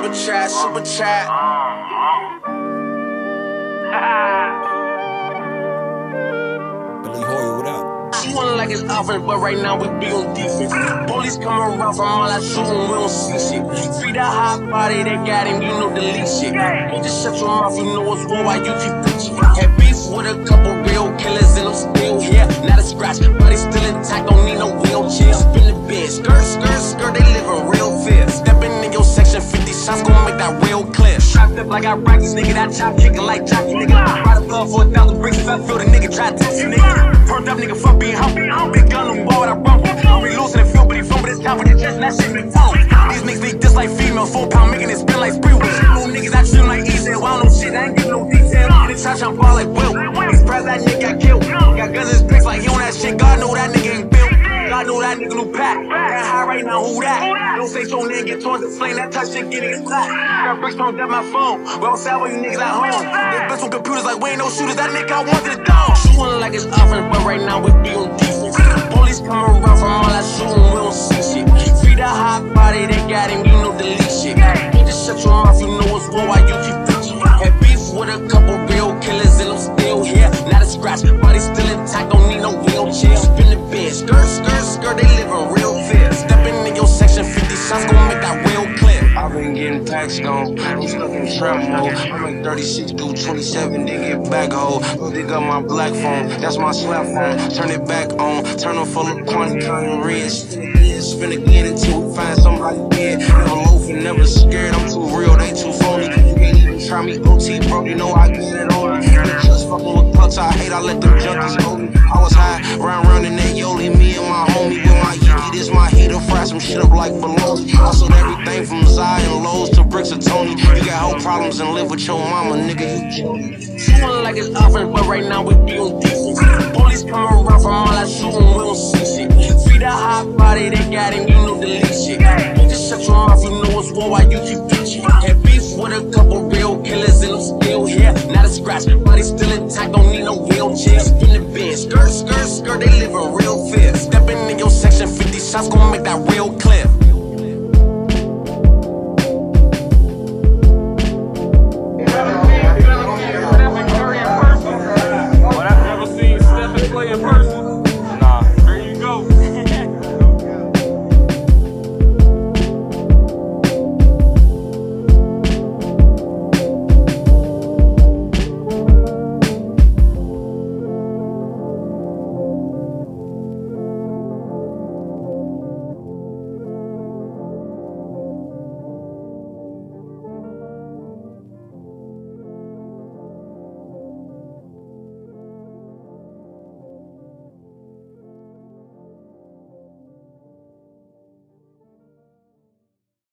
super chat, super chat. Billy Hoyle, what up? She wanna like it's offense, but right now we be on defense. Police come around from all I shoot and we don't see shit. Free that hot body, they got him, you know delete shit. You just shut your mouth, you know it's war, why you keep preaching. Had beef with a couple real killers and I'm still here. Not a scratch, but body still intact, don't need no Like I Rockies, nigga, that chop kicking like jockey, nigga. Ride a blood for a thousand bricks if I feel the nigga try to test nigga. Turned up nigga fuck being humble. Big gun on board, I rumble. I'm losing the field, but he fumble this time with his chest, and that shit been tongue. These niggas be just like females, four pound making it spin like spree No niggas, I 'em like easy. Well, I shit, I ain't give no detail. In the church, I'm ball like Will. That nigga new pack. That high right now, who that? Don't say your get towards the flame. That touch shit getting attacked. Got bricks from up my phone. Well, sad where you niggas at home. They bitch on computers like we ain't no shooters. That nigga I wanted to dog. Shooting like it's offense, but right now we be on defense. Police come around from all that shoot and we don't see shit. Free that hot body, they got him, you know delete shit. You just shut your mouth, you know it's war, why you keep preaching. Had beef with a couple real killers and I'm still here. Not a scratch, body still intact, packs gone. I'm stuck in trap mode. I make 36 do 27, then get back home. Dig up my black phone, that's my slap phone. Turn it back on, turn them full of quantity, counting red. Spin again until we find somebody dead. Never loafing, never scared. I'm too real, they too phony. You can't even try me OT, bro. You know I get it on. They just fucking with clutch, I hate. I let them junkies hold me. I was high, round round in that Yoli, me and my homie with my Yiki. This my heater, fry some shit up like balloons. I sold everything from Zion Lows to bricks of Tony. You got whole problems and live with your mama, nigga. You Shooting like it's offense, but right now we be on defense. Police come around from all I shoot and we don't see shit. Free that hot body, they got him, you know delete shit. You just shut your mouth, you know it's war, why you keep preaching. Had beef with a couple real killers and I'm still here. Not a scratch, body still intact, don't need no wheelchair. Spin the bed, skirt, skirt, skirt, they living real fair. Stepping in your section, 50 shots gon' make that real clear.